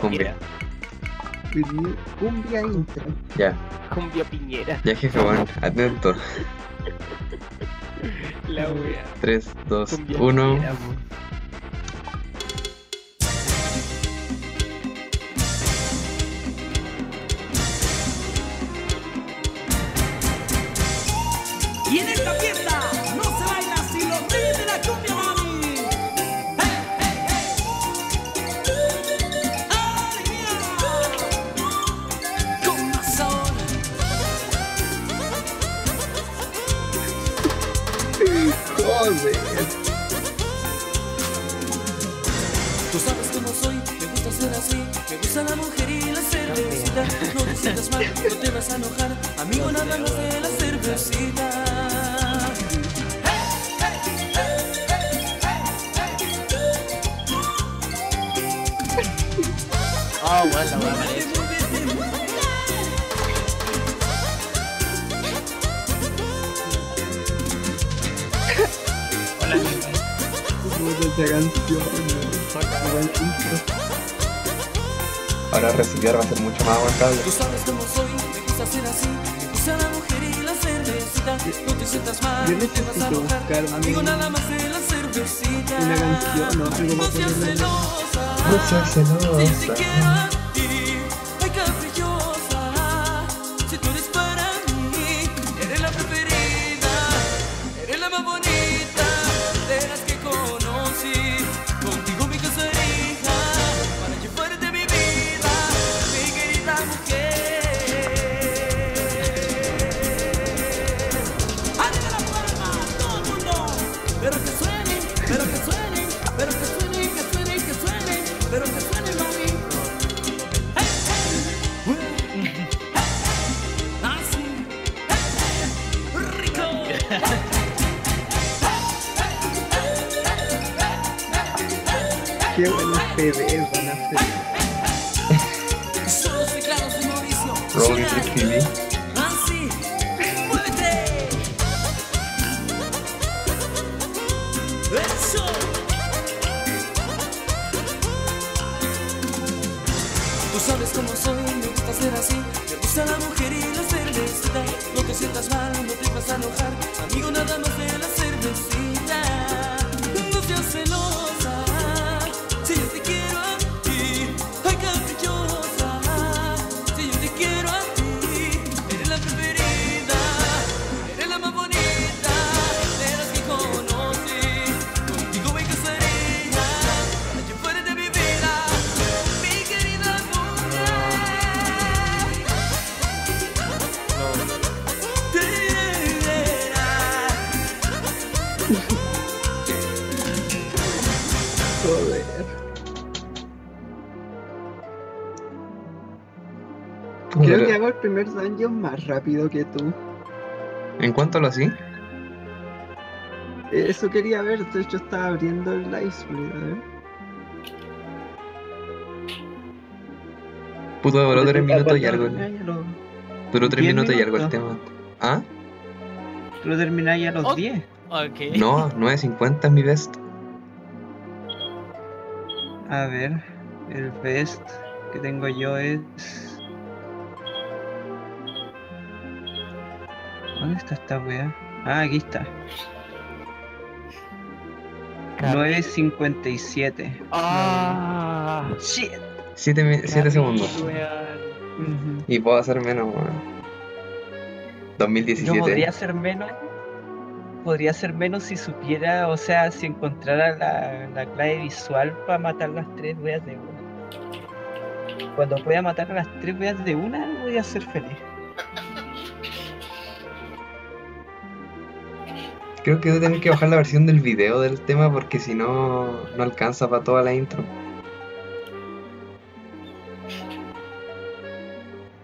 Cumbia. Pedí cumbia intro. Ya, Cumbia piñera. ya jefe, bueno, atento. La wea. 3, 2, Cumbia 1. Qué buenos PDs van a hacer. Son primer dungeon más rápido que tú. ¿En cuánto lo así? Eso quería ver, de hecho estaba abriendo el live split, a ver. Puto, duró 3 minutos y algo. los- Duró 3 diez minutos y algo el tema. ¿Ah? Lo termináis a los Oh. 10. Ok. No, 9.50 es mi best. A ver, el best que tengo yo es. ¿Dónde está esta wea? Ah, aquí está. 9.57. Ah. Shit. 7, segundos. Weón. Ujú. Y puedo hacer menos, weón. Yo 2017. podría hacer menos. Podría hacer menos si supiera, o sea, si encontrara la, la clave visual para matar las tres weas de una. Cuando pueda matar a las tres weas de una, voy a ser feliz. Creo que voy a tener que bajar la versión del video del tema porque si no, no alcanza para toda la intro.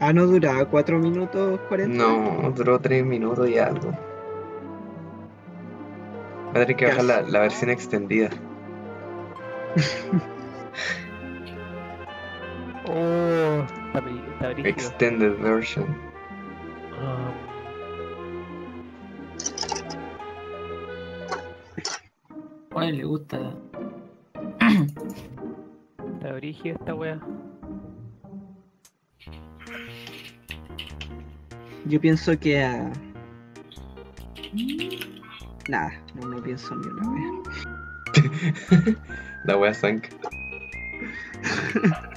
Ah, no duraba 4 minutos 40. No, duró 3 minutos y algo. Voy a tener que bajar la, la versión extendida. Oh, está, está. Extended version. ¿Cuál le gusta? Está brígida esta wea. Yo pienso que a. Nada, no, no pienso ni una vez. La wea zanca.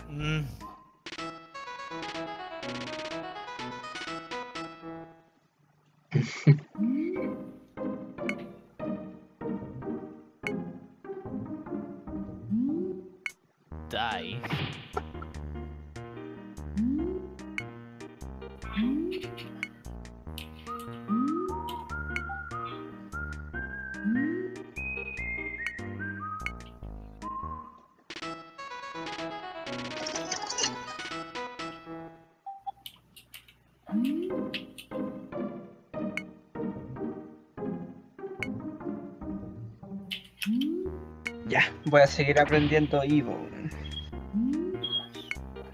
seguir aprendiendo Evo.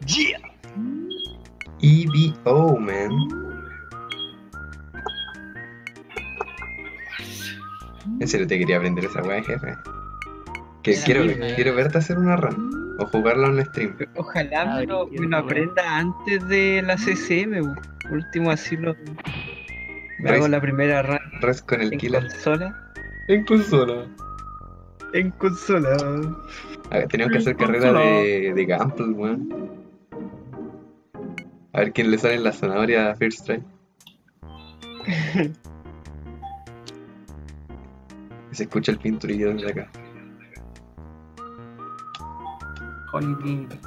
Yeah. EBO, man. En serio te quería aprender esa wea, jefe. Que Era quiero, quiero verte hacer una run. O jugarla en stream. Ojalá me lo, me aprenda antes de la CCM. bu. Último, así lo. Me hago la primera run Res con el en killer. consola. En consola. En consola. A ver, tenemos que hacer carrera de, de Gamble, weón. A ver quién le sale en la zanahoria a First Try. Se escucha el pinturillo desde acá. Holy Trinity.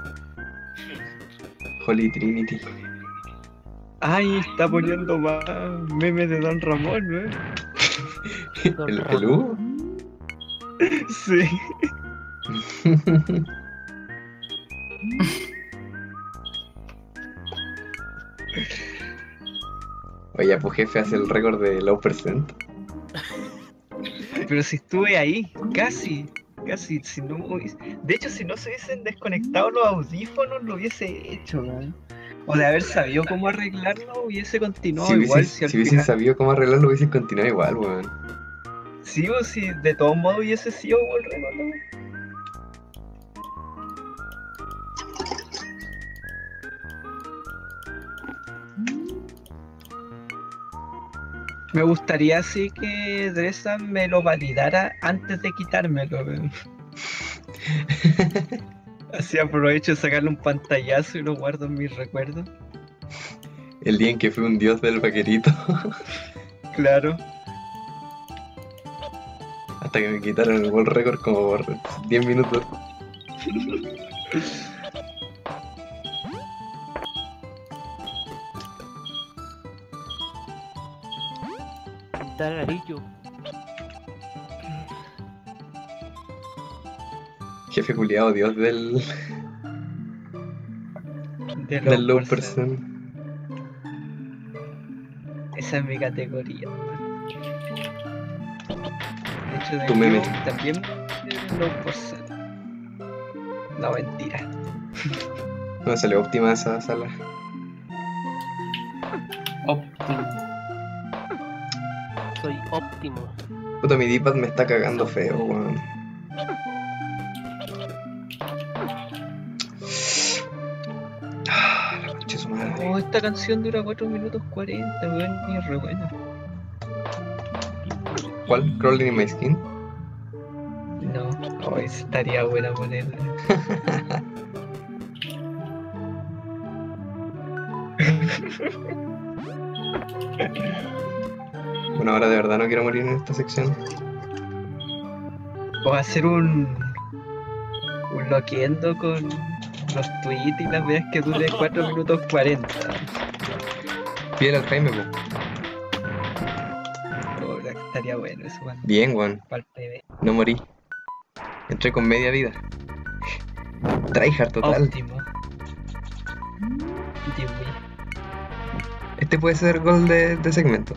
Holy Trinity. Ay, está poniendo más memes de Don Ramón, ¿no? ¿El, el Hugo? Sí. Oye, pues jefe hace el récord de low percent. Pero si estuve ahí, casi, casi, si no hubiese- De hecho, si no se hubiesen desconectado los audífonos, lo hubiese hecho. O de haber sabido cómo arreglarlo, hubiese continuado Si igual. Si si hubiesen final- sabido cómo arreglarlo, hubiesen continuado igual, weón. Sí, o si de todos modos hubiese sido récord, ¿no? Me gustaría así que Dresan me lo validara antes de quitármelo. Así aprovecho de sacarle un pantallazo y lo guardo en mis recuerdos. El día en que fui un dios del vaquerito. Claro. Hasta que me quitaron el world record como por 10 minutos. Tararillo. Jefe culiado, dios del, De del low percent. percent. Esa es mi categoría. Tu meme. También es low percent. No, mentira. No me salió óptima esa sala. Optim. Soy óptimo. Puta, mi D-pad me está cagando feo, weón. Ah, la concha de su madre. Oh, esta canción dura 4 minutos 40, weón, y es re buena. ¿Cuál? ¿Crawling in my skin? No, esa estaría buena ponerla. Bueno, ahora de verdad no quiero morir en esta sección. O hacer un. un loquendo con los tweets y las veas que dure 4 minutos 40. Pídele al Jaime. Estaría bueno eso, weón. Bien, weón. No morí. Entré con media vida. Tryhard total. Óptimo. Dios mío. Este puede ser gol de, de segmento.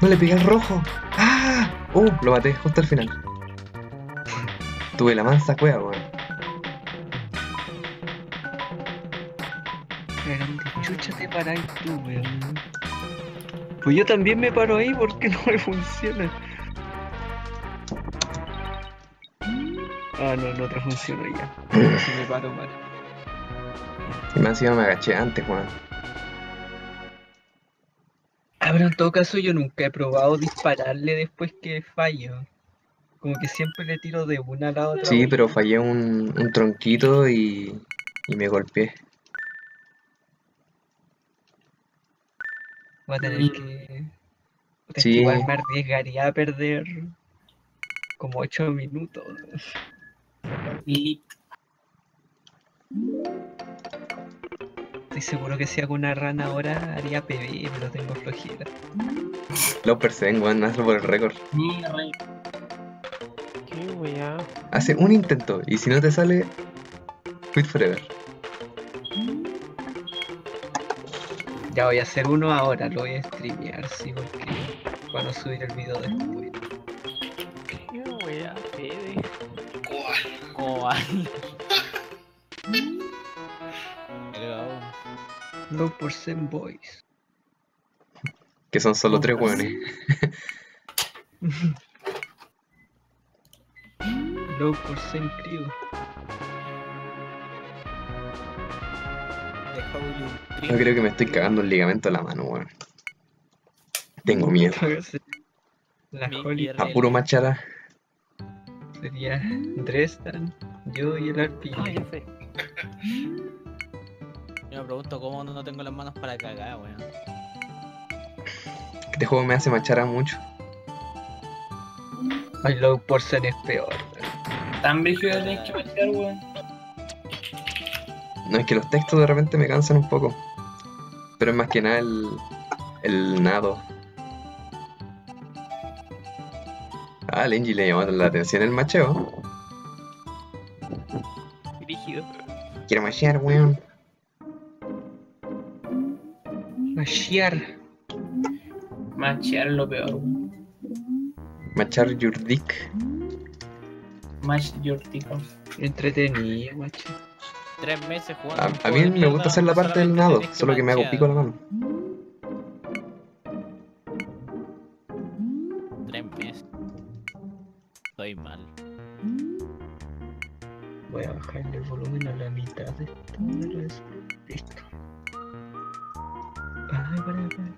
No le pegué al rojo. ¡Ah! ¡Uh! Lo maté justo al final. Tuve la mansa cueva, weón. Pero ¿dónde chucha te paráis tú, weón? Pues yo también me paro ahí porque no me funciona. Ah, no, no te funciona ya. Si me paro mal. Y más encima me agaché antes, weón. Ah, pero en todo caso yo nunca he probado dispararle después que fallo. Como que siempre le tiro de una a la otra. Sí, pero fallé un, un tronquito y, y me golpeé. Voy a tener que... Es que Sí. Igual me arriesgaría a perder como 8 minutos. Lit. Estoy seguro que si hago una rana ahora haría PB, pero tengo flojera. Lo persiguen, weón, hazlo por el récord. Mira, rey. Weá. Hace un intento y si no te sale, quit forever. Ya voy a hacer uno ahora, lo voy a streamear, sí, porque van a subir el video después. Qué weá, Fede. Coal. Pero, Low percent boys. Que son solo tres weones. Low percent crew. Yo creo que me estoy cagando el ligamento de la mano, weón. Tengo miedo. La. A puro machara. sería Dresden, yo y el sé. Yo me pregunto cómo no tengo las manos para cagar, weón. Este juego me hace machara mucho. Ay, low percent es peor. Tan brígido tenés que marchar, weón. No, es que los textos de repente me cansan un poco. Pero es más que nada el, el nado. Ah, al Engie le llamó la atención el macheo. Dirigido. Quiero machear, weón. Machear es lo peor, weón. Machar your dick. Match your tico. Entretenido, macho. Tres meses jugando. A, a mí me gusta hacer la parte del nado, tenés solo que me hago pico la mano. Tres meses. Estoy mal. Voy a bajarle el volumen a la mitad de esto. Listo. Ay, para, para.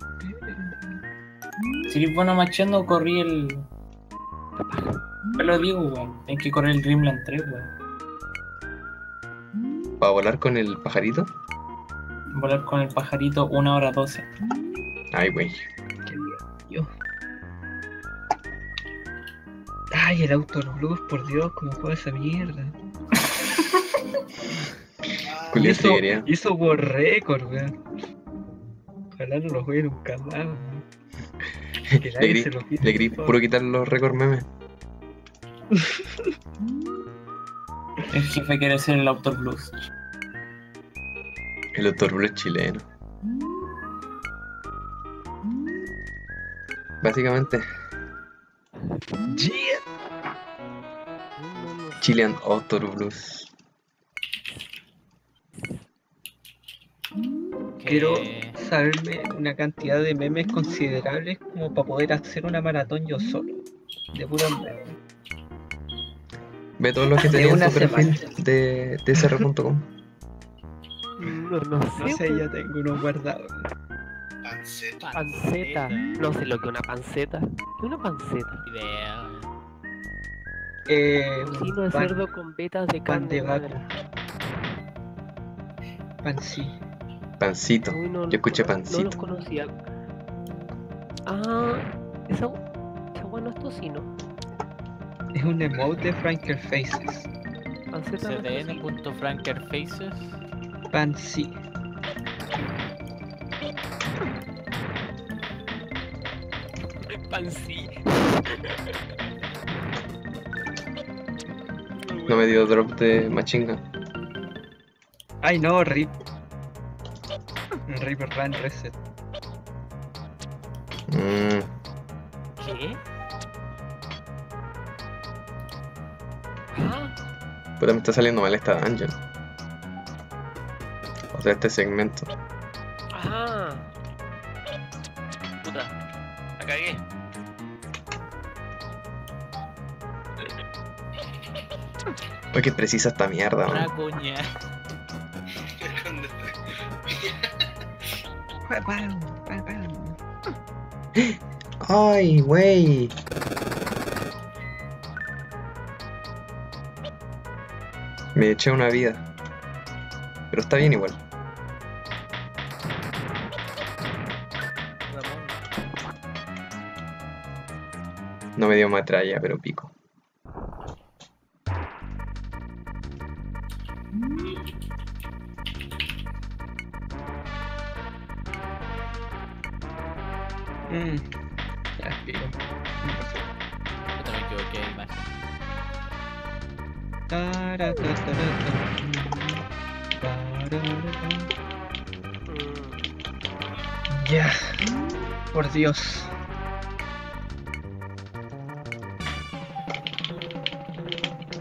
Si eres bueno macheando, corrí el. Te lo digo, weón. Tienes que correr el Dreamland 3, weón. Para volar con el pajarito. Volar con el pajarito 1 hora 12. Ay, wey. Qué yo. Ay, el Outer Blues, por Dios, cómo juega esa mierda. Hizo, Triguería. hizo por récord, weón. Ojalá no lo juegue nunca más, weón. Que Le nadie grí, se lo pida, le puro quitar los récord memes. El jefe quiere ser el Autor Blues. El Doctor Blue es chileno. Básicamente, Yeah. Chilean Autor Blues. Quiero saberme una cantidad de memes considerables como para poder hacer una maratón yo solo. De puros memes. Ve todos los que De tenía en una su perfil semana. de TSR.com. No, no No sé. sé, ya tengo unos guardados. Panceta. Panceta. No sé lo que es una panceta. ¿Qué es una panceta? Idea. Eh, Tocino de pan, cerdo con vetas de pan carne de vaca. Pancito. Uy, no, Yo escuché no- No pancito. los conocía. Ah, esa, esa agua no es tocino. Es un emote de Franker Faces. Panceta no es tocino. cdn.frankerfaces. Pan sí. Pan sí. No me dio drop de machinga. Ay no, RIP. RIP Run Reset. Mm, puta, me está saliendo mal esta dungeon. O sea, este segmento. ah. Puta. La cagué. Oye, qué precisa esta mierda, Una man. cuña. Ay, wey. Me eché una vida. Pero está bien igual. No me dio metralla, pero pico. Dios.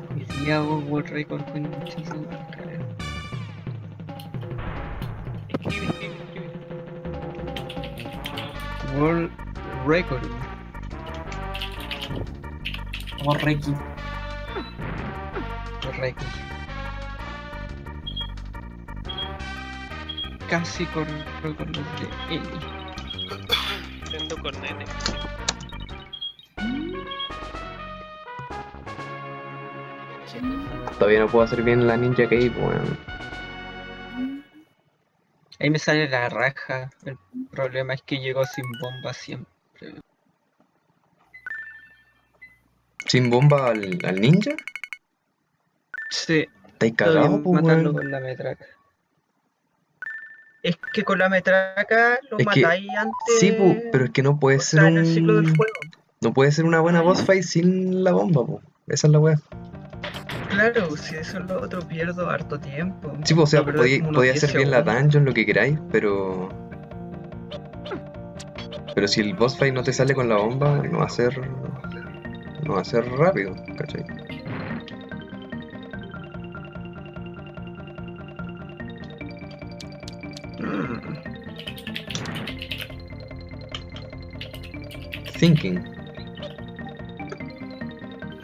Hoy día hago World Record con muchísimo. Escribe, escribe, escribe. World Record. Reiki. Correcto. Casi con los de Eli. Cornete. Todavía no puedo hacer bien la Ninja Cave, weón. Ahí me sale la raja. El problema es que llegó sin bomba siempre. ¿Sin bomba al, al ninja? Sí, ¿Estáis cagados, pues, matarlo con la metraca. Es que con la metraca lo Es que- matáis antes. Sí, pu, pero es que no puede ser del un... No puede ser una buena boss fight sin la bomba, pu. Esa es la weá. Claro, si eso es lo otro pierdo harto tiempo. Sí, pues, o sea, podía, podía 10 hacer bien la dungeon, lo que queráis, pero... Pero si el boss fight no te sale con la bomba, no va a ser... No va a ser rápido, ¿cachai? Thinking.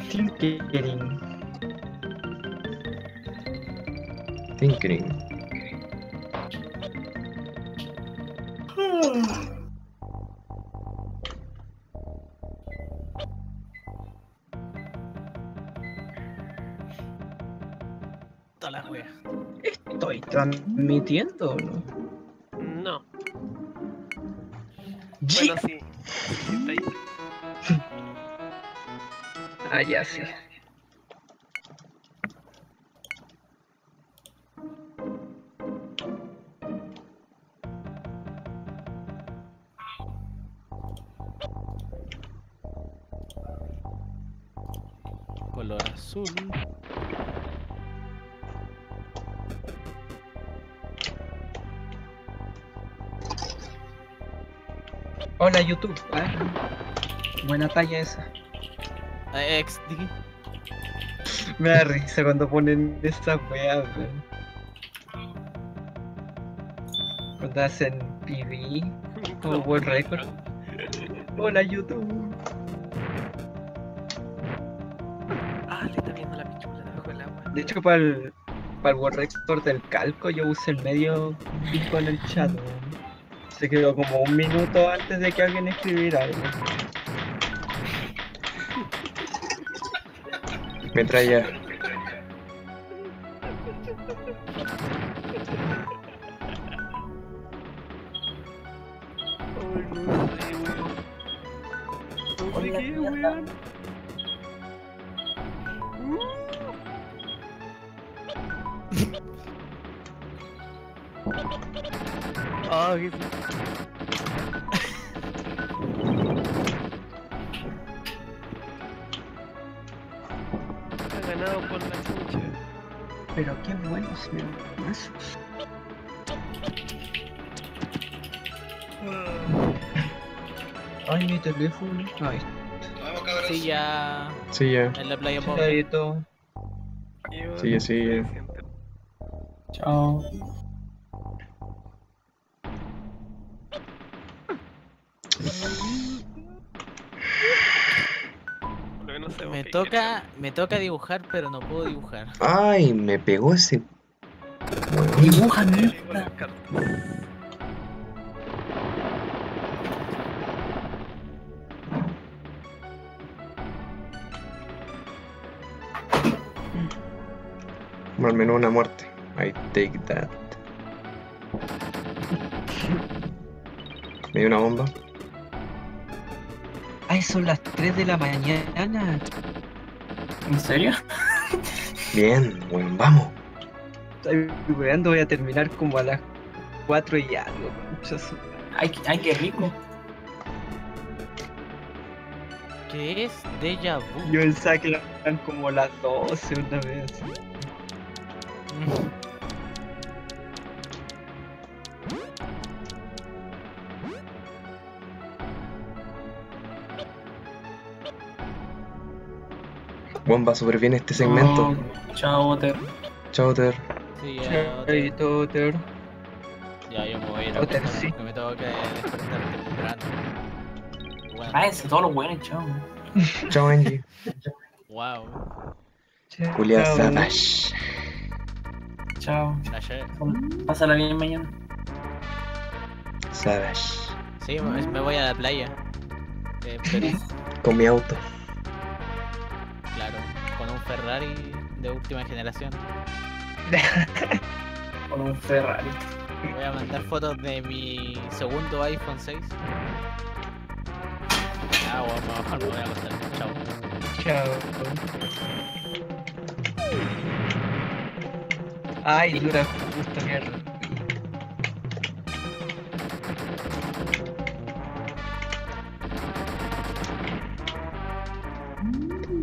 Tinkering. Tinkering. La wea. ¿Estoy transmitiendo o no? No. Bueno, sí. Color azul. Hola YouTube. Ah, buena talla esa. Eh, XD. Me da risa cuando ponen estas weas, weón. Cuando hacen PV o World Record. Hola YouTube. Ah, le está viendo la pichula debajo del agua. De hecho, para el, para el World Record del calco yo usé el medio pico en el chat. Se quedó como un minuto antes de que alguien escribiera algo. Metralla. Teléfono. Cabros. Sí, ya. Sí, ya. En la playa clarito. Sigue, sigue. Chao. Me toca, me toca dibujar, pero no puedo dibujar. Ay, me pegó ese. Dibuja, mierda. Bueno, al menos una muerte. I take that. Me dio una bomba. Ay, son las 3 de la mañana. ¿En serio? Bien, weón, vamos. Estoy weando, voy a terminar como a las 4 y algo. concha su- Ay, qué- ay, qué rico. ¿Qué es Deja Vu? Yo pensaba que eran como las 12 una vez va súper bien este segmento. Oh, chao, Otter. Chao, Ter. Sí, ya, Chaito, Ter. ya yo me voy a ir a acostar sí. porque me tengo que despertar temprano. Bueno, Váyanse todos los buenos, chao. Chao, Angie. wow. Julia Chao. Savage. Chao. Pásala bien mañana. Savage. Sí, me, me voy a la playa. Eh, Con mi auto. claro. Con un Ferrari de última generación. Con un Ferrari. Voy a mandar fotos de mi segundo iPhone 6. Ah, bueno, mejor me voy a acostar. Chao. Chao. Ay, dura justo mierda.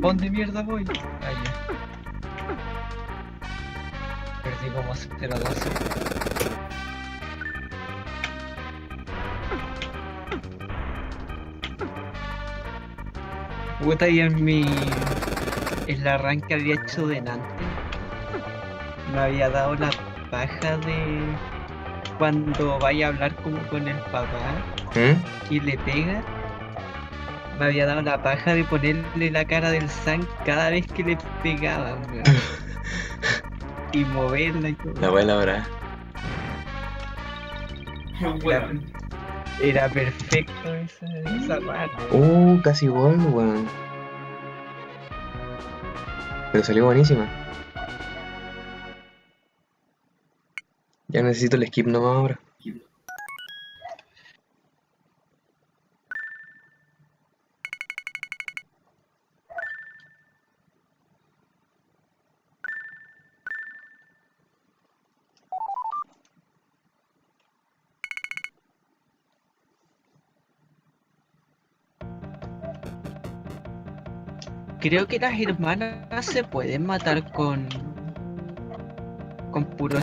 ¿Dónde mierda voy? Ah, ya. Perdí como 0 a 12. Puta, y en mi. En la arranque había hecho delante. Me había dado la paja de. Cuando vaya a hablar como con el papá ¿Mm? y le pega. Me había dado la paja de ponerle la cara del San cada vez que le pegaba, weón. y moverla y todo. La abuela ahora. Bueno. Era perfecto esa, esa parte. Uh, casi gol, weón. Pero salió buenísima. Ya necesito el skip nomás ahora. Creo que las hermanas se pueden matar con. Con puro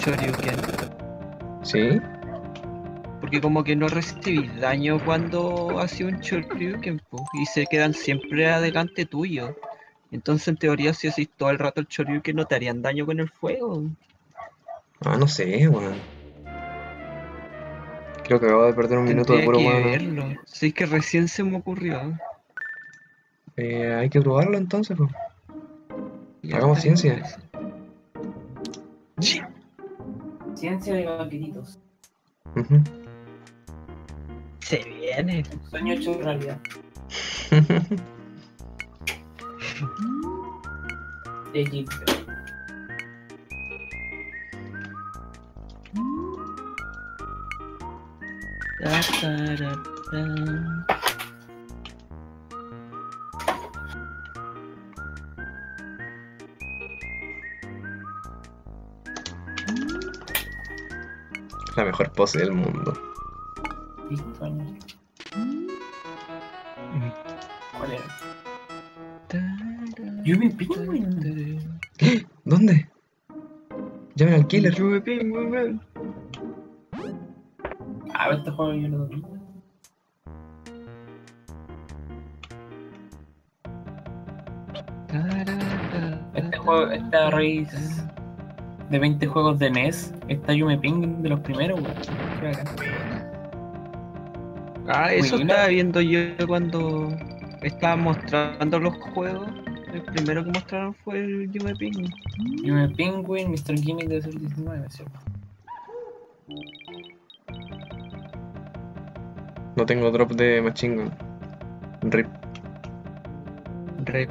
Shoryuken. ¿Sí? Porque como que no recibís daño cuando hace un Shoryuken po, y se quedan siempre adelante tuyo. Entonces en teoría si haces todo el rato el Shoryuken no te harían daño con el fuego. Ah, no sé, weón. Creo que acabo de perder un minuto de puro que weón. verlo. Si es que recién se me ocurrió. Eh, hay que probarlo entonces, pues. Hagamos ciencia. Ciencia de vaqueritos. Ujú. Se viene. Un sueño hecho realidad. Egipcio. Ta, tara, ta. La mejor pose del mundo. Yo me pico, weón. ¿Dónde? Llamen al killer. Yo me pingo, weón. A ver, este juego yo lo. Tara, ta, Este juego, esta raíz de 20 juegos de NES, está Yume Ping de los primeros, weón. Ah, eso estaba viendo yo cuando estaban mostrando los juegos. El primero que mostraron fue el Yume Ping. Yume Penguin, Mr. Gimmick de ser 19, ¿cierto? No tengo drop de Machine Gun. Rip. Re-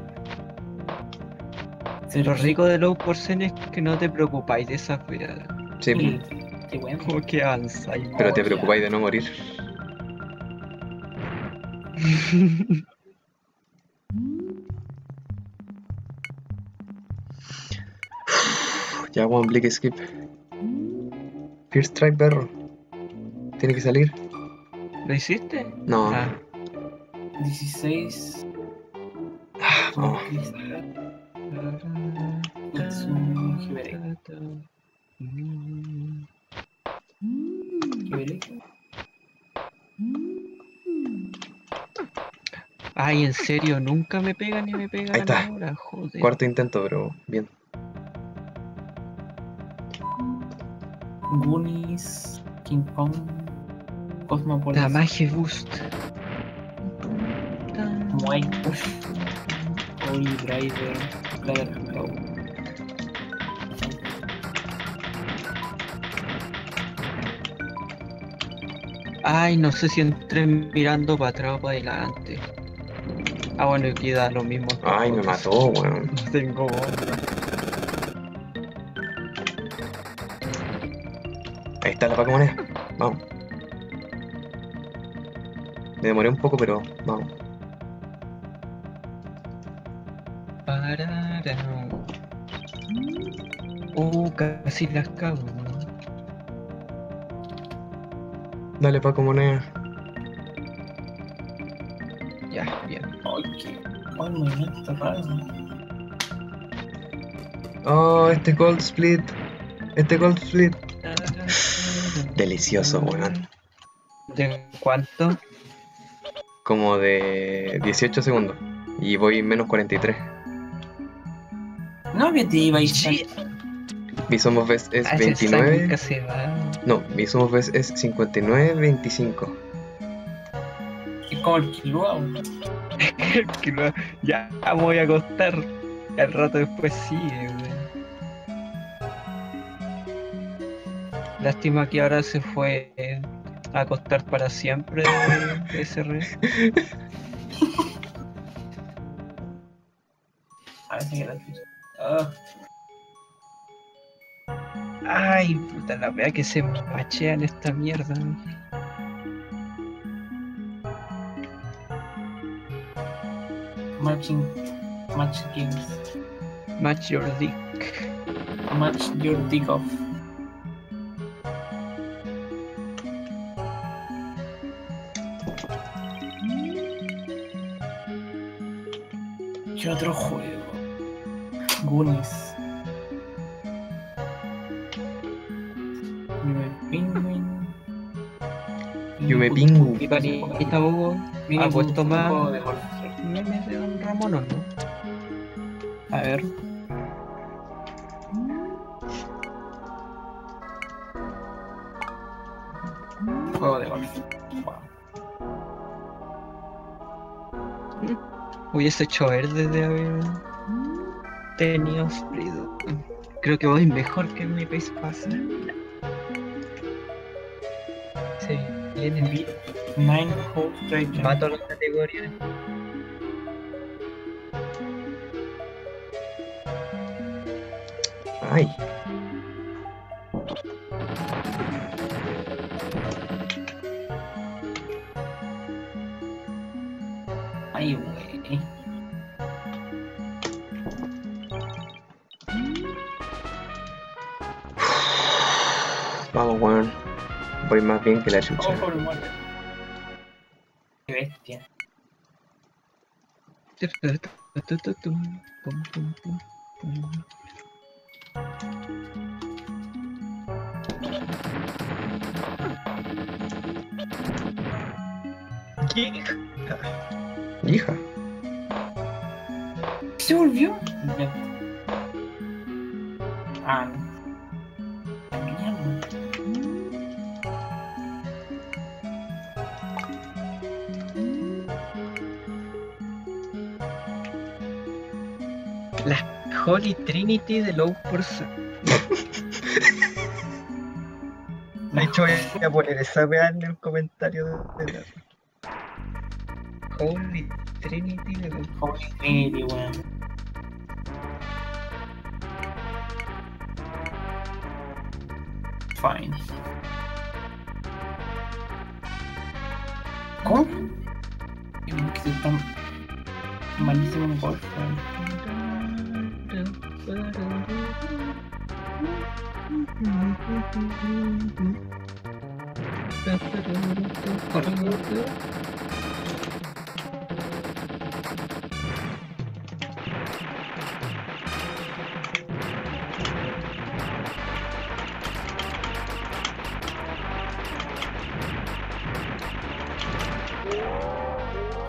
Sí, Lo rico de Low Porcent es que no te preocupáis de esa weá. Sí, Sí, Qué bueno. Como que avanzáis. pero te preocupáis de no morir. Ya, one blick skip. First try, perro. Tiene que salir. ¿Lo hiciste? No. Ah, 16. Ah, no. Ay, en serio, nunca me pega ni me pega Ahí está. ahora, joder. Cuarto intento, pero bien. Goonies, King Kong, Cosmopolis, La magia boost. Muay, Holy Driver, Ay, no sé si entré mirando para atrás o para adelante. Ah, bueno, y queda lo mismo. Ay, me mató, weón. No tengo bomba. Ahí está la paca moneda. Vamos. Me demoré un poco, pero vamos. Uh, casi las cago. Dale, paco moneda. Ya, bien. Ay, qué. Raro. Oh, este Gold Split. Este Gold Split. Delicioso, weón. ¿De cuánto? Como de 18 segundos. Y voy menos 43. No, que te iba a ir Mi Somos Best es Ah, ese 29. Nunca se va. No, mi Somos Best es 59-25. Es como el Kilua. Que no- ya me voy a acostar. Al rato después sigue, weón. Lástima que ahora se fue eh, a acostar para siempre SR. A ver si gratis. Ah, Ay, puta la wea que se machean esta mierda. matching. Match games. Match your dick. Match your dick off. ¿Qué otro juego? Goonies. Yume Penguin. Yume Pingu. Y panita Hugo, ha puesto más- juego de golf. memes de Don Ramón o no. A ver. Juego de golf. Wow. Hubiese hecho verde de haber tenido Splido. Creo que voy mejor que en mi pace pass. Sí, viene bien. Nine Strike. Mato las categorías. Ay, Voy más bien que la chucha. Por muerte. Qué bestia. De Low Force. De hecho, voy a poner esa weá en el comentario de la. Holy Trinity de Low Holy Trinity, weón. Fine. ¿Cómo? Que tan malísimo en golf. Ahí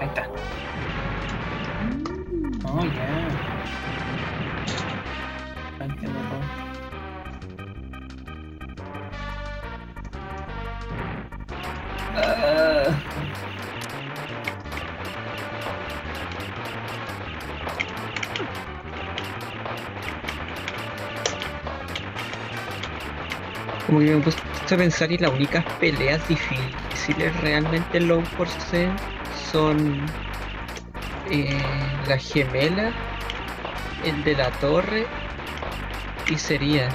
está. Oh, yeah. Que me puse a pensar y las únicas peleas difíciles realmente en Low Force son eh, la gemela, el de la torre y sería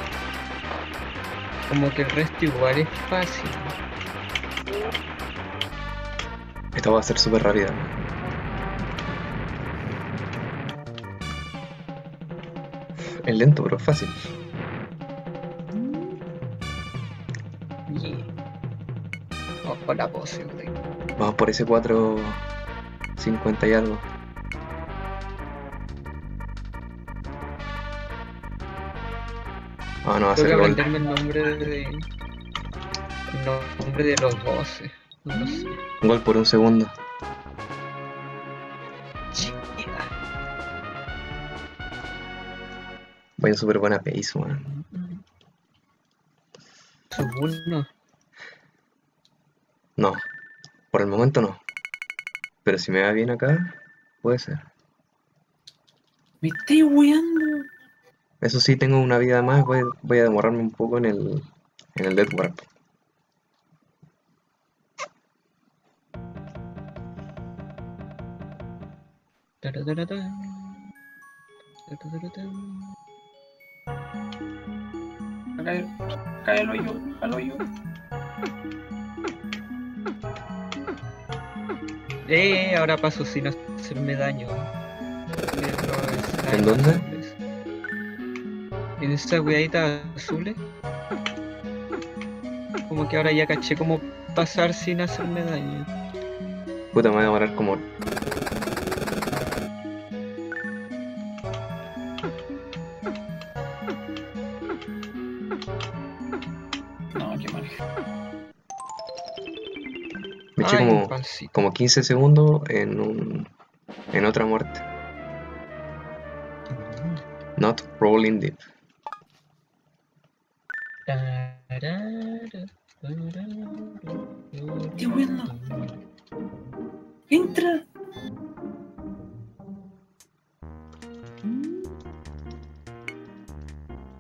como que el resto igual es fácil. Esta va a ser súper rápida. Es lento, pero fácil. Vamos por ese 450 y algo. Ah, no, va a gol. el nombre de... El nombre de los 12. No lo sé. Un gol por un segundo. Vaya súper buena pace, man. Sub 1. No, por el momento no. Pero si me va bien acá, puede ser. Me estoy weando. Eso sí, tengo una vida más, voy, voy a demorarme un poco en el, en el Death Warp. Acá el hoyo, al hoyo. Eh, ahora paso sin hacerme daño. ¿En dónde? En esta weadita azules. Como que ahora ya caché cómo pasar sin hacerme daño. Puta, me voy a demorar como... un como, pancito. como 15 segundos en un... en otra muerte. Not rolling deep. Weando. Entra.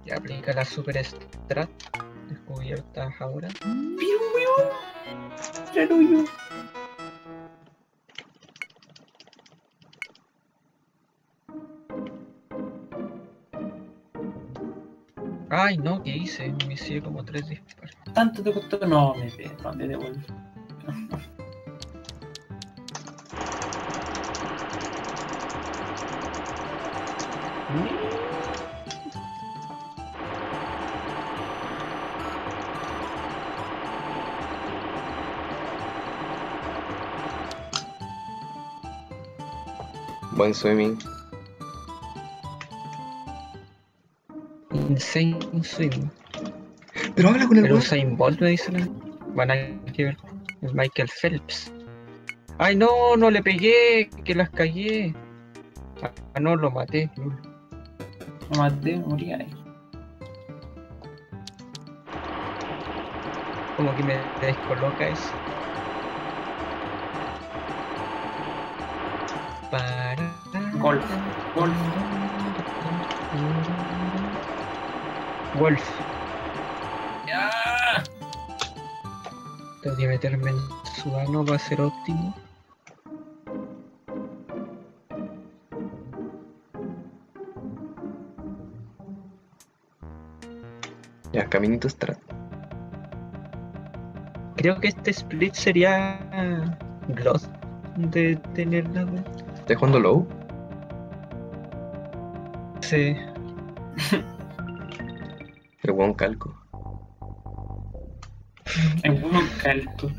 Ya aplica la super strat descubiertas ahora. Weón. Entra ¿qué hice? Me hice como tres disparos. Tanto te costó. No, me te devuelvo. Buen swimming. Insane swim. Pero habla con el weón. Usain Bolt me dicen. Van a que ver. El Michael Phelps. Ay, no, no le pegué, que las cagué. Ah, no, lo maté. Me maté, morí ahí. Como que me descoloca eso. Para. Golf, golf. Wolf. ¡Ya! Tengo que meterme en su ano va a ser óptimo. Ya, caminito strat. Creo que este split sería Gloss de tenerla. ¿Estás jugando low? Sí. Pero weón calco. Es bueno calco.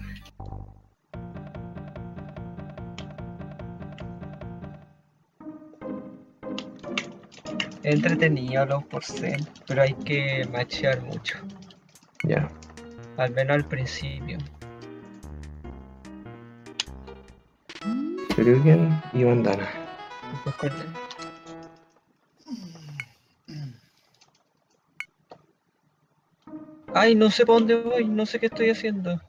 Entretenido los por cent, pero hay que machear mucho. Ya. Al menos al principio. Shoryuken y bandana. Después Ay, no sé para dónde voy, no sé qué estoy haciendo.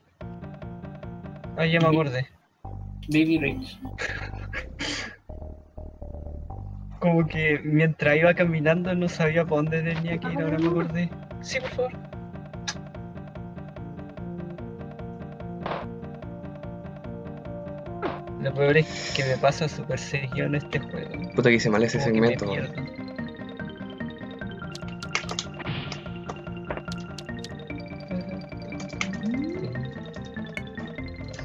Ay, ya me acordé. Baby Rage. Como que mientras iba caminando no sabía para dónde tenía que ir, ahora me acordé. Sí, por favor. Lo peor es que me pasa súper seguido en este juego. Puta que hice mal ese Como que me segmento,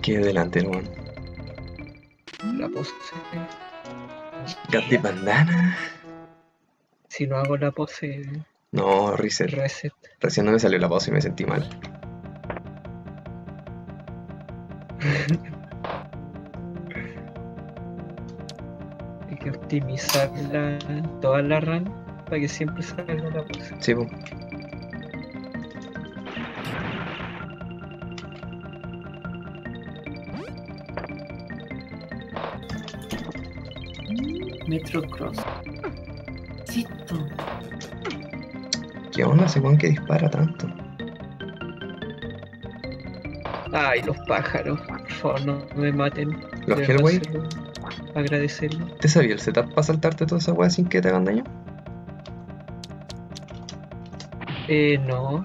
Qué delante, weón. La pose. The bandana. Si no hago la pose, No, reset. reset. Recién no me salió la voz y me sentí mal. Hay que optimizar la, toda la run para que siempre salga la pose. Sí, po. Metro Cross. Cito. ¿Qué onda ese weón que dispara tanto? Ay, los pájaros, por favor, no me maten. ¿Los Hellway? Agradecerlo. ¿Te sabía el setup para saltarte toda esa weá sin que te hagan daño? Eh, no.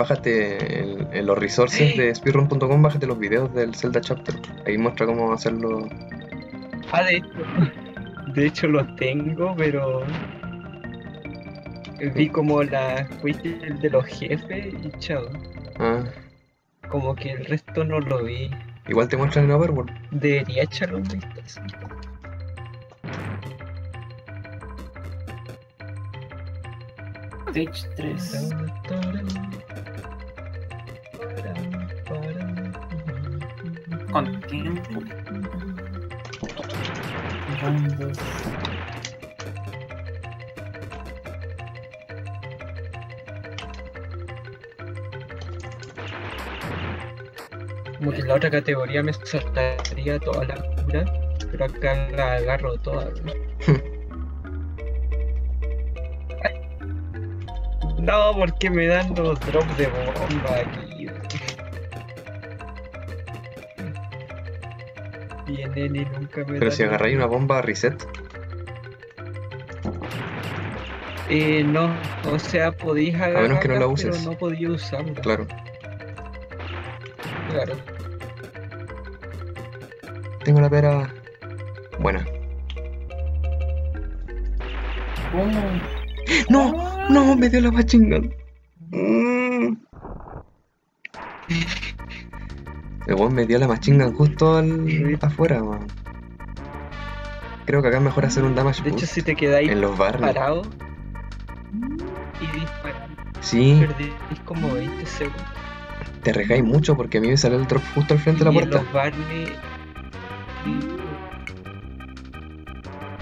Bájate en, en los resources de speedrun.com, bájate los videos del Zelda Chapter. Ahí muestra cómo hacerlo. Ah, de hecho, de hecho lo tengo, pero vi como la quest de los jefes y chao. Ah, Como que el resto no lo vi. igual te muestran en Overworld. Debería echarle un vistazo. Stage 3. Tiempo. Como que en la otra categoría me saltaría toda la cura, pero acá la agarro toda. No, porque me dan los drops de bomba aquí. Nunca me Pero si agarráis una bomba reset, Eh, no, o sea, podéis agarrarla, menos que no la pero uses. no podía usarla. claro. Claro. Tengo la pera buena. ¿Cómo? ¡No! ¡No! Me dio la machine gun. Weón me dio la machine gun justo al... afuera, weón. Creo que acá es mejor hacer un damage De hecho, si te quedáis en los barrios. parado y disparas, Sí, perdís como 20 segundos. te recae mucho porque a mí me salió el drop justo al frente de la y en puerta. los Barney.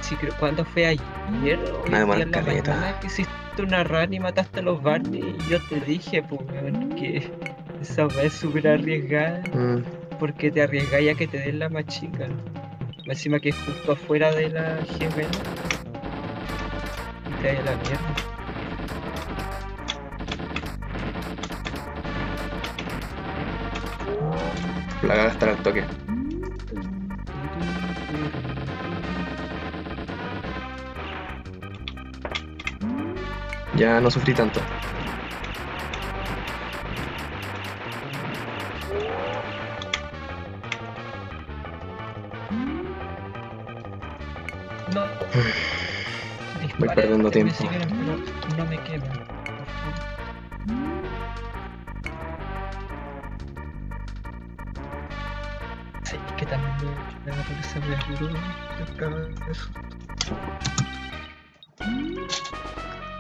Sí, creo, ¿cuándo fue ayer? o Nada, la caleta. que hiciste una run y mataste a los Barney y yo te dije, pues, weón, que esa weá es súper arriesgada Mm, porque te arriesgáis a que te den la machica. Encima que es justo afuera de la gemela. Y te da la mierda. la caga estar al toque. Ya no sufrí tanto. Tiempo. no me por favor. Sí, que también me duro acaba de eso.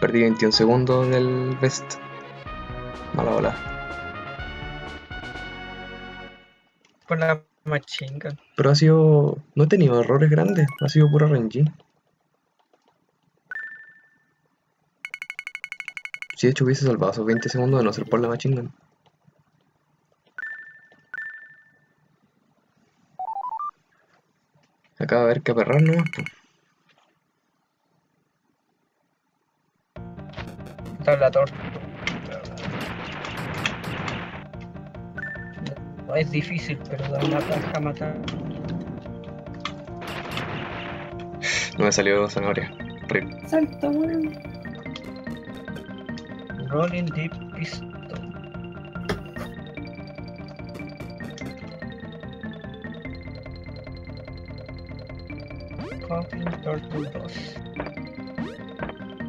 Perdí 21 segundos del best. Mala bola. Por la machinga. Pero ha sido. No he tenido errores grandes, ha sido pura RNG. Si de hecho hubiese salvado esos 20 segundos de no ser por la machine gun. Acaba de haber que aperrar nomás, la torta. No es difícil, pero da una paja matar. No me salió zanahoria. Rip. Salta, weón. Rolling Deep Pistol. Coffin Turtle 2.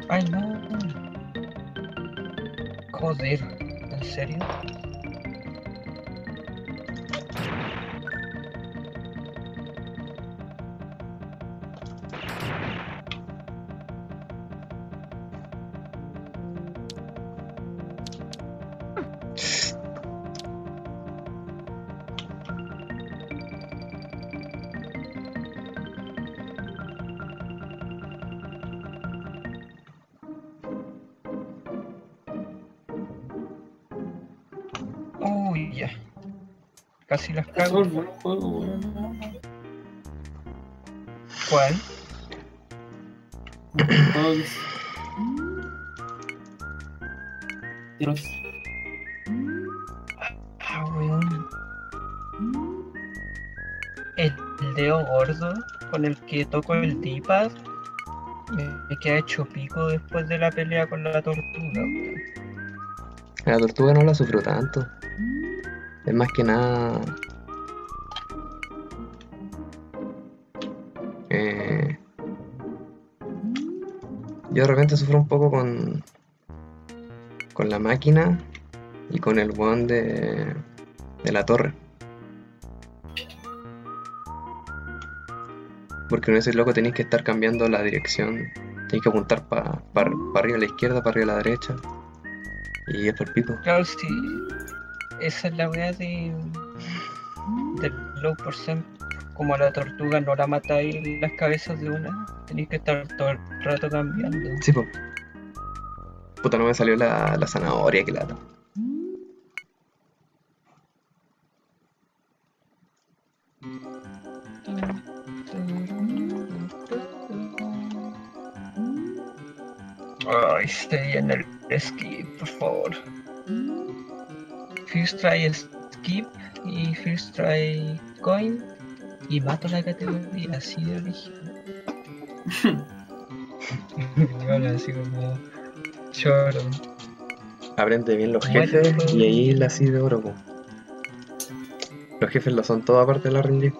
Ay no. Joder, ¿en serio? Cago. juego, weón. ¿Cuál? Dios. Ah, weón. El dedo gordo con el que toco el D-pad me, me queda hecho pico después de la pelea con la tortuga, weón. La tortuga no la sufro tanto. Es más que nada. Yo de repente sufro un poco con. con la máquina y con el one de. de la torre. Porque en ese loco tenéis que estar cambiando la dirección. Tenéis que apuntar para arriba a la izquierda, para arriba a la derecha. Y es por pico. Claro, sí. Esa es la weá de. del low percent. Como a la tortuga no la matáis las cabezas de una, tenéis que estar todo el rato cambiando. Sí, po. Puta, no me salió la, la zanahoria, que lata. Ay, esté bien el skip, por favor. First try skip y first try coin y mato la categoría así de origen. Hola, así como. Aprende bien los Bueno, jefes y ahí la así de oro. Los jefes lo son todo aparte de la RNG.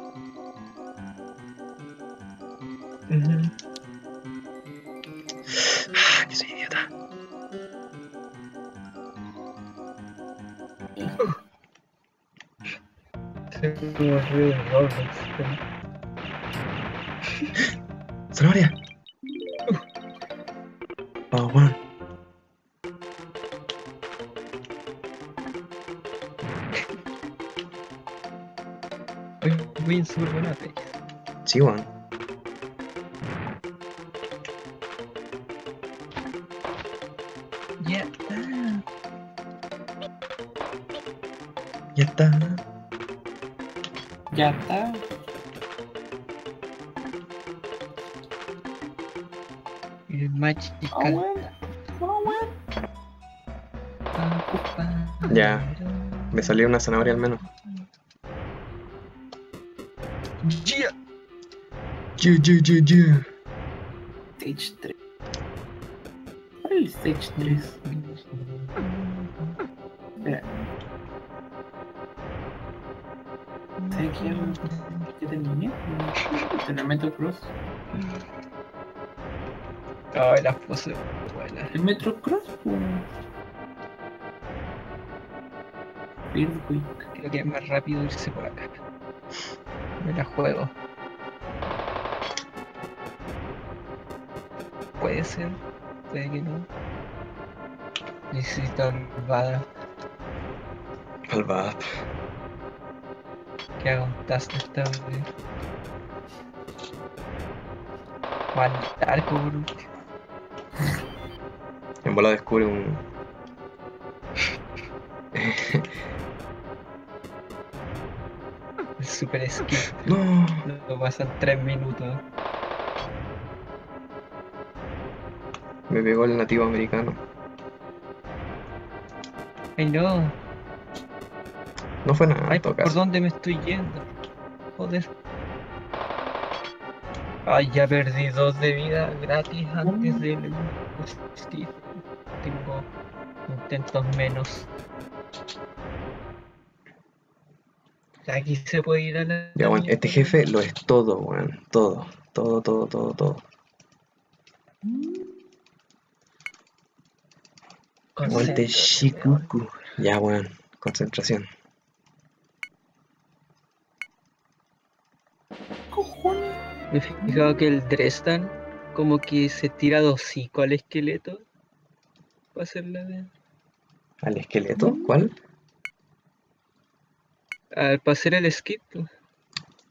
Me salió una zanahoria al menos. Yeah. Yeah, yeah, yeah, yeah. Stage 3. ¿Cuál es el Stage 3? Espera. ¿Sabes quién qué terminé? ¿Entrenamiento Cross? Ay, las poses buenas. ¿El Metro Cross? Creo que es más rápido irse por acá. Me la juego. Puede ser, puede que no. Necesito alvada Malvada. que haga un task esta vez. O al arco por último. En bola descubre un. Super skip. No. Lo pasan 3 minutos. Me pegó el nativo americano. Ay no, No fue nada, ay, ¿por caso. dónde me estoy yendo? Joder. Ay, ya perdí dos de vida gratis antes del. Tengo intentos menos. Aquí se puede ir a la. Ya, bueno, este jefe lo es todo, weón. Todo. Todo, todo, todo, todo. Aguante Shikuku. Ya, weón. Concentración. Me he fijado que el Dresdan como que se tira de hocico al esqueleto. Para hacer la de. ¿Al esqueleto? ¿Cuál? Para hacer el skip. pues.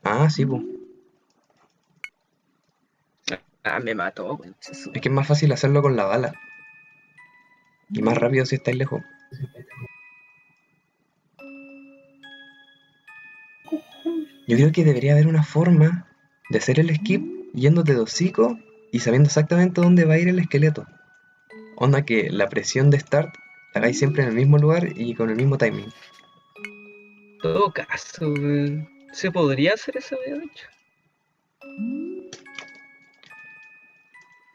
Ah, sí, pues. Ah, me mató, weón. Es que es más fácil hacerlo con la bala. Y más rápido si estáis lejos. Yo creo que debería haber una forma de hacer el skip yéndote de hocico y sabiendo exactamente dónde va a ir el esqueleto. Onda que la presión de start la hagáis siempre en el mismo lugar y con el mismo timing. Todo caso, weón. ¿Se podría hacer eso, de hecho?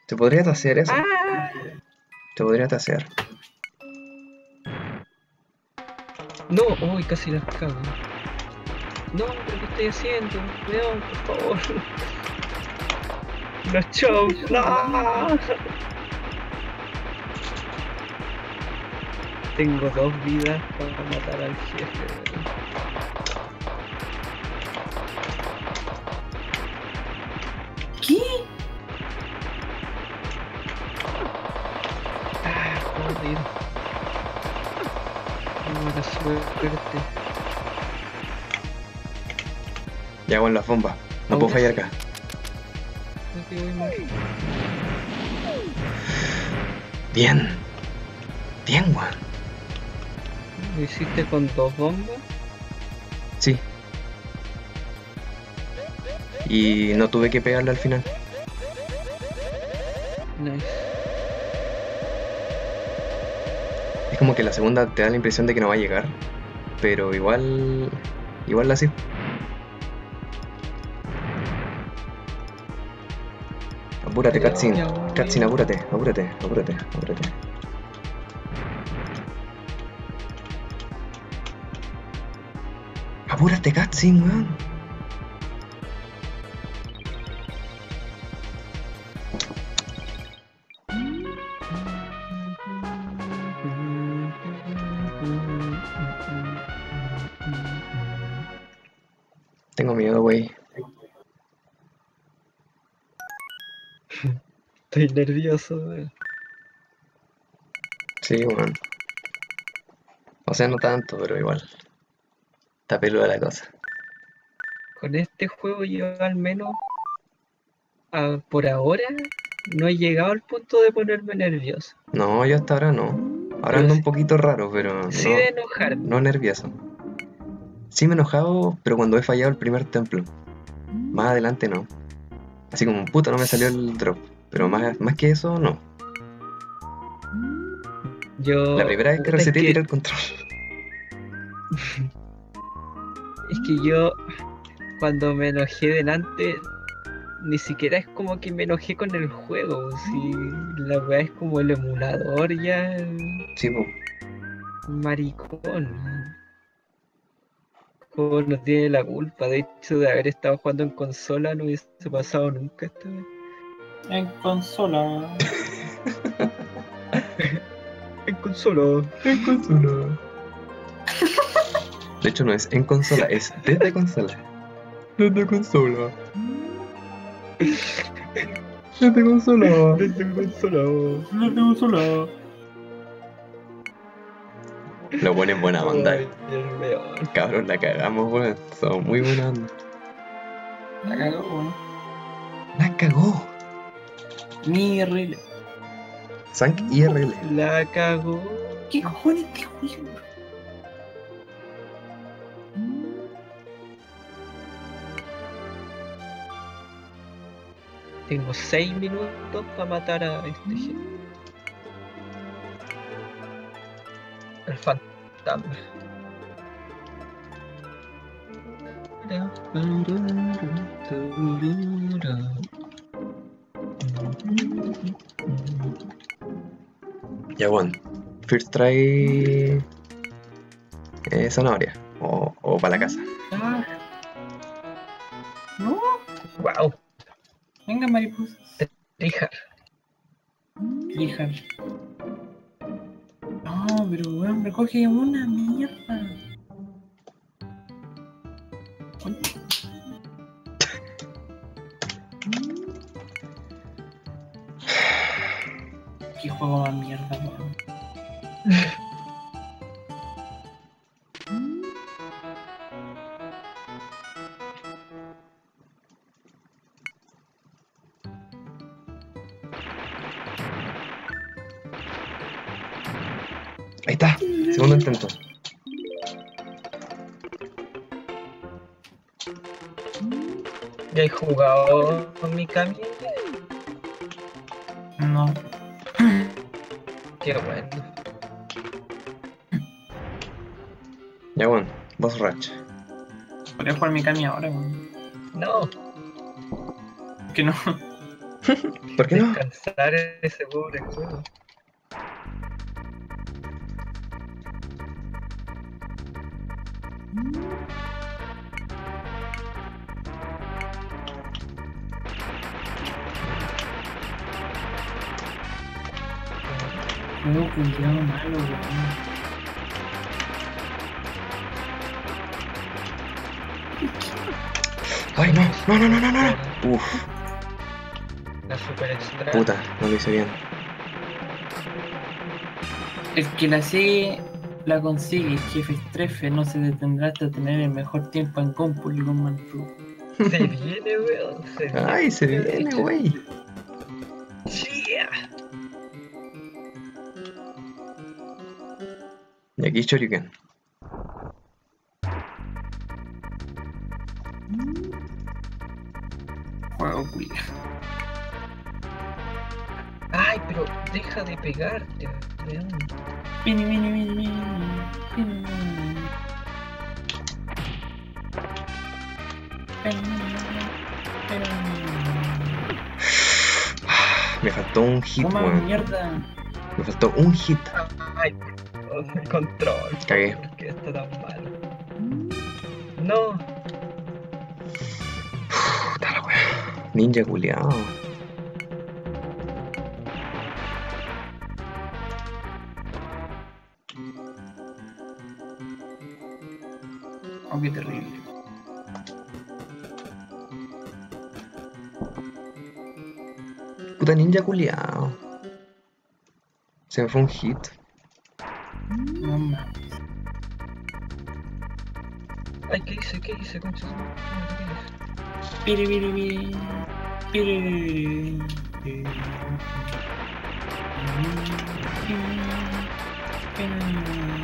Te podrías hacer eso. ¡Ah! Te podrías hacer. No, uy, casi las cago. No, pero ¿qué estoy haciendo? León, por favor. Los shows, no. Tengo dos vidas para matar al jefe. Suerte. Ya hago las bombas. No puedo fallar acá. No te voy. Bien. Bien, weón. ¿Lo hiciste con dos bombas? Sí. Y no tuve que pegarle al final. Como que la segunda te da la impresión de que no va a llegar. Pero igual. Igual. Apúrate, Pero cutscene. ya voy. Cutscene, apúrate, apúrate, apúrate, apúrate. Apúrate, cutscene, weón. Nervioso, weón. Sí, weón. O sea, no tanto, pero igual. Está peluda la cosa. Con este juego yo al menos por ahora no he llegado al punto de ponerme nervioso. No, yo hasta ahora no. Ahora ando un poquito raro, pero Sí no, de enojarme. no nervioso. Sí me he enojado, pero cuando he fallado el primer templo. Más adelante no. Así como, puta, no me salió el drop. Pero más, más que eso, no. Yo, La primera vez que puta, es que- el control. Es que yo, cuando me enojé delante, ni siquiera es como que me enojé con el juego. Si la weá es como el emulador ya. Sí, po. Maricón. El juego no tiene la culpa. De hecho, de haber estado jugando en consola no hubiese pasado nunca esta vez. En consola. En consola. En consola. De hecho, no es en consola, es desde consola. Desde consola. Desde consola. Desde consola. En consola. Lo buena onda. Ay, el weón. Cabrón, la cagamos, weón. Somos muy buena onda. La cagó, weón. La cagó. Mi RL. Sank IRL. La cagó. ¿Qué cojones te juego? Tengo 6 minutos para matar a este gente. El fantasma. Ya, weón. First try. Eh, zanahoria. O, o para la casa. Ah. No. Wow, Venga, mariposa. Richard. Lijar. No, pero weón, recoge una mierda. Qué juego más mierda, weón. Ahí está. Segundo intento. ¿Ya he jugado con mi cami? Qué bueno. Ya, weón. Boss Rush. Podría jugar mi cami ahora, weón. No, Que no. ¿Por qué no? descansar ese pobre juego. Culiao malo, weón. Ay, no. No, no, no, no, no. Uf. La super extra. Puta, no lo hice bien. El que la sigue la consigue, jefe estrefe, no se detendrá hasta tener el mejor tiempo en compu y con mantuvo. Se viene, weón. Se viene. Ay, se viene, wey. Aquí Shoryuken. Juego culiao. Ay, pero deja de pegarte, weón. Vini, vini, vini, vini, vini, vini. Me faltó un hit, weón. Me faltó un hit. Ay, el control. Cagué. ¿Por qué está tan mal? No. Puta la wea. Ninja culiao. Oh, qué terrible. Puta ninja culiao. Se me fue un hit. Ay, ¿qué hice? ¿Qué hice? ¿Qué hice?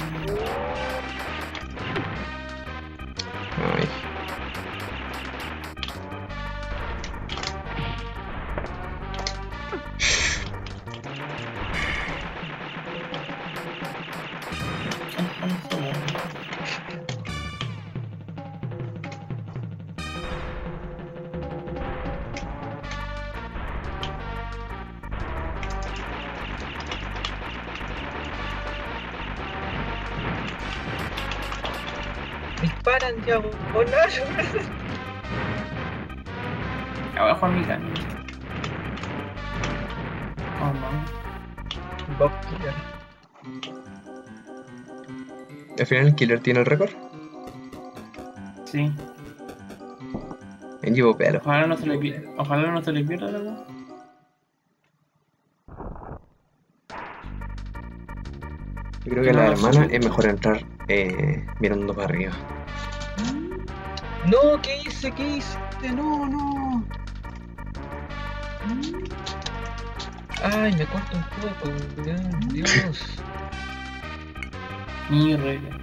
Killer tiene el récord. Sí. En llevo pelo. Ojalá no se le pierda. Ojalá no se le pierda la verdad. Yo creo que No, la hermana es mejor entrar eh, mirando para arriba. No, ¿qué hice? ¿Qué hice? No, no. Ay, me corto un poco. Dios. Mi regla.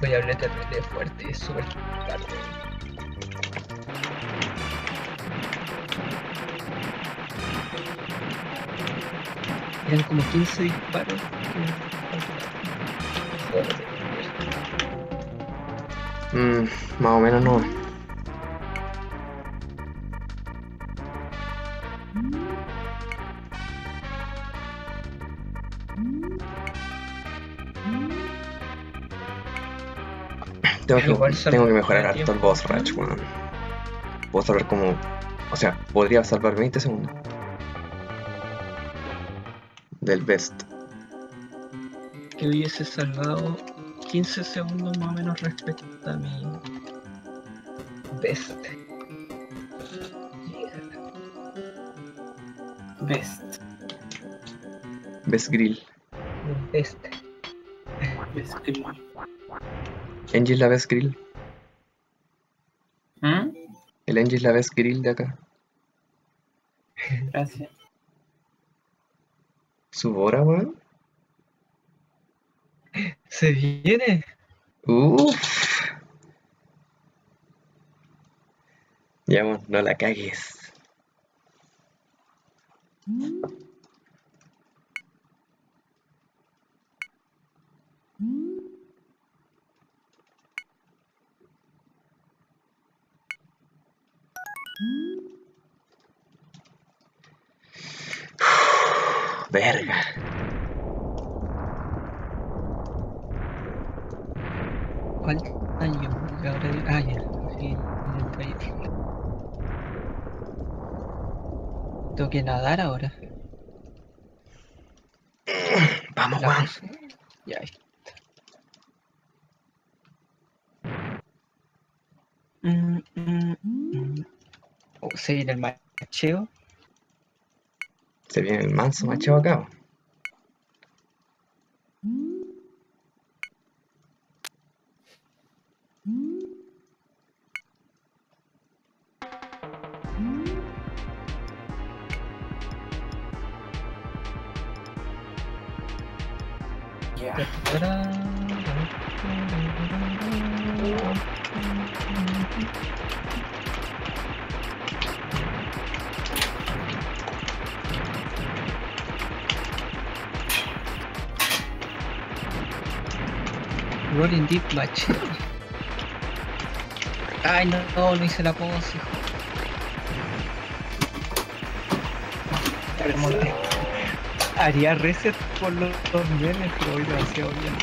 Voy a hablar terrible fuerte, es súper tarde. Eran como 15 disparos. Mm, más o menos no. Tengo que, tengo que mejorar harto el boss rush, weón. Puedo salvar como. O sea, podría salvar 20 segundos. Del best. Que hubiese salvado 15 segundos más o menos respecto a mi best. Best. Best grill. Best. Best kill. Angie es la best grill. ¿Mm? El Angie es la best grill de acá. Gracias. Su hora, weón. Se viene. Uff. Ya, no la cagues. Verga. ¿Cuál año? Ahora, ah, ya. Sí. Tengo que nadar ahora. Vamos, puse. Ya, está. Mm, mm, mm. Oh, se viene el macheo. Se viene el manso macho acá. Ya. Macheo. Ay, no, no, no hice la pose, hijo. Haría reset por los dos memes, pero hoy demasiado bien.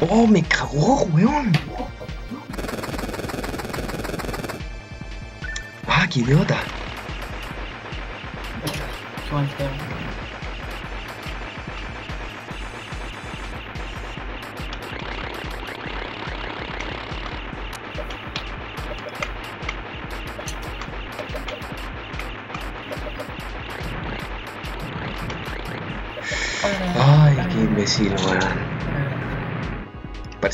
¡Oh, me cagó, weón! ¡Ah, qué idiota! Qué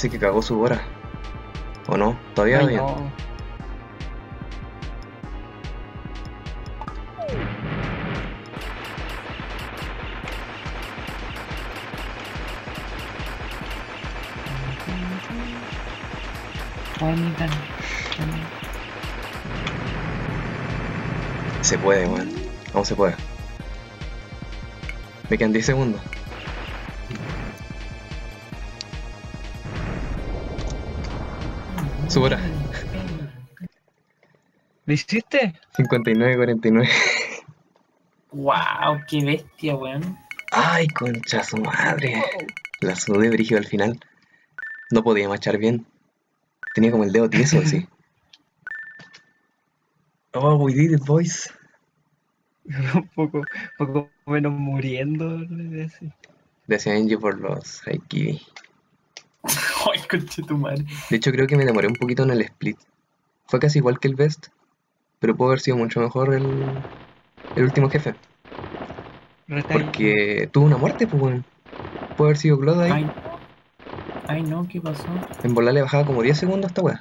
Parece que cagó su hora. ¿O no? Todavía Ay, bien. no. Se puede, weón. Aún se puede. Me quedan 10 segundos. Su hora. ¿Lo hiciste? 59-49. Wow, qué bestia, weón. ¡Ay, concha su madre! La sudé brígido al final. No podía machar bien. Tenía como el dedo tieso así. Oh, we did it, boys. Un poco, poco menos muriendo. Gracias Angie por los Haikibi. Ay, conche tu madre. De hecho, creo que me demoré un poquito en el split. Fue casi igual que el best, pero pudo haber sido mucho mejor el, el último jefe. Retail. Porque tuvo una muerte, pues, weón. Puede haber sido Claude ahí. Ay, no. Ay, no, ¿qué pasó? En volar le bajaba como 10 segundos a esta weá.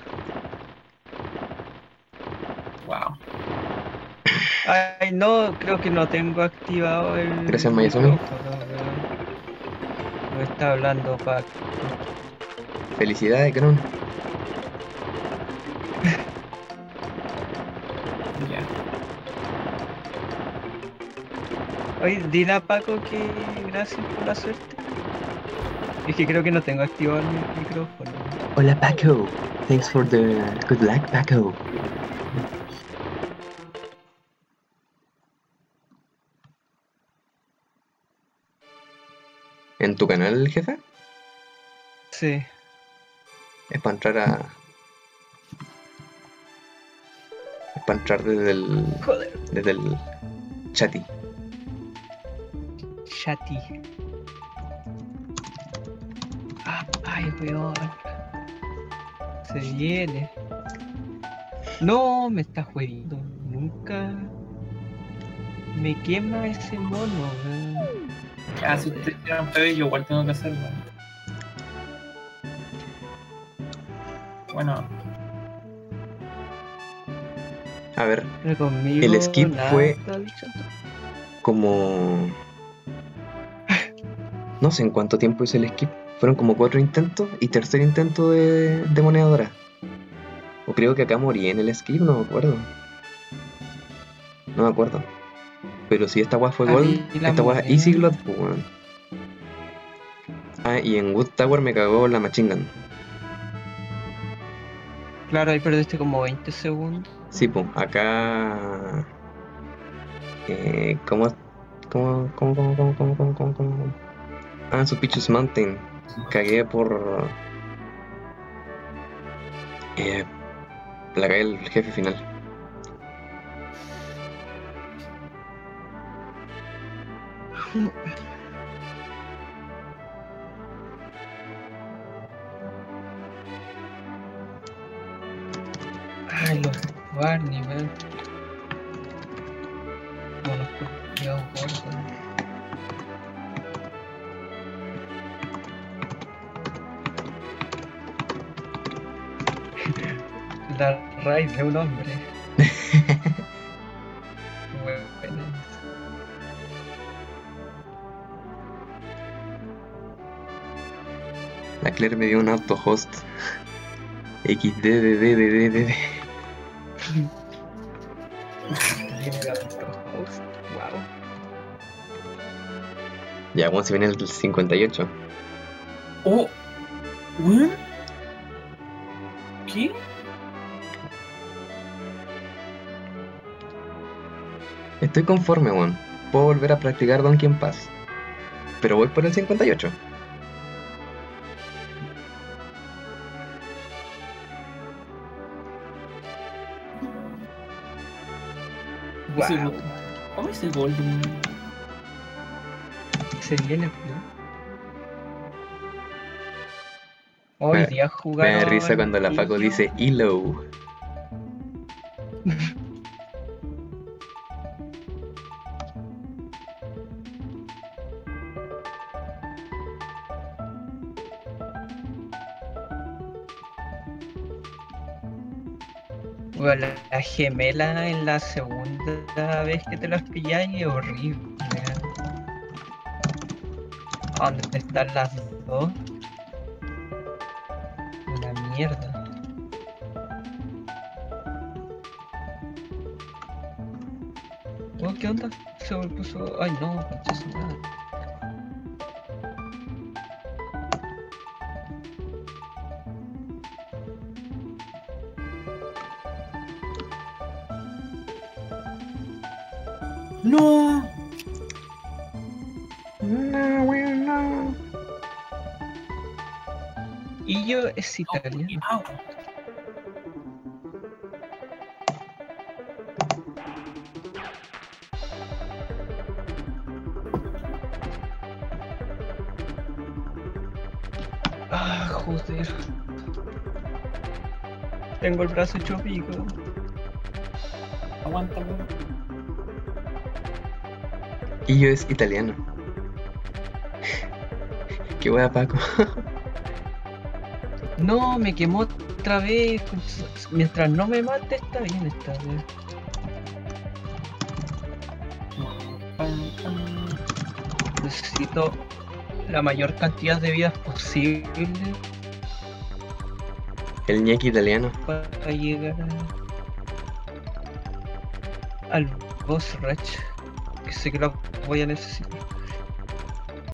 Wow. Ay, no, creo que no tengo activado el. Gracias, Mayasumi. No está hablando Pac. Felicidades, Kron. Ya. Oye, dile a Paco que gracias por la suerte. Es que creo que no tengo activado el mi- micrófono. Hola, Paco. Thanks for the good luck, Paco. ¿En tu canal, jefe? Sí. Es para entrar a. Es para entrar desde el. Joder. desde el. Chati. Shati. Ah, ay, weón. Se viene. No, me está jodiendo. Nunca me quema ese mono, weón. Ah, si ustedes tiran yo igual tengo que hacerlo. Bueno, A ver, conmigo El skip fue- como. No sé en cuánto tiempo hice el skip. Fueron como cuatro intentos y tercer intento de, de moneda dorada. O creo que acá morí en el skip, no me acuerdo. No me acuerdo. Pero si esta weá fue A gold, esta weá easy glot, pues. Ah, y en Wood Tower me cagó la machine gun. Claro, ahí perdiste como 20 segundos. Sí, pues, acá. Eh, ¿Cómo ¿Cómo, cómo, cómo, cómo, cómo, cómo, cómo. Ah, su Pichus Mountain. Cagué por. Eh, la el jefe final. gordos. La raíz de un hombre. Bueno, La Claire me dio un auto host. XDDDDDD. Wow. Ya, bueno, se viene el 58. ¡Oh! ¿Qué? Estoy conforme, weón. Puedo volver a practicar Donkey en Paz. Pero voy por el 58. Ese Wow. go- ¿Cómo ese Golden? weón? Se viene, ¿no? Hoy Me- día Me jugaron. da risa cuando la Paco dice ELO. Bueno, la, la gemela en la segunda vez que te las pilláis es horrible. ¿Dónde están las dos? Una mierda. Oh, ¿qué onda? Se me puso. Ay, no, concha su ¡No! No, weón, no. Y yo es italiano. Au. Ah, joder. Tengo el brazo hecho pico. Aguanta, weón. Y yo es italiano. Qué wea, Paco. No, me quemó otra vez. concha- Mientras no me mate, está bien esta vez. Necesito la mayor cantidad de vidas posible El ñeque italiano. para llegar a- al boss rush. Que sé que lo voy a necesitar.